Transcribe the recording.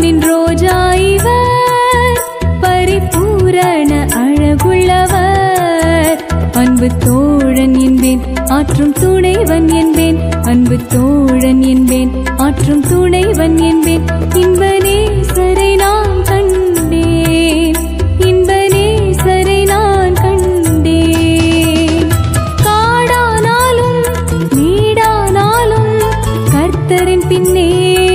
நின் ரோஜா இவர் பரிபூரண அழகுள்ளவர். அன்பு தோழன் என்பேன் ஆற்றும் துணைவன் என்பேன். அன்பு தோழன் என்பேன் ஆற்றும் துணைவன் என்பேன். இன்பனே சரை நான் கண்டேன். இன்பனே சரை நான் கண்டேன். காடானாலும் நீடானாலும் கர்த்தரின் பின்னே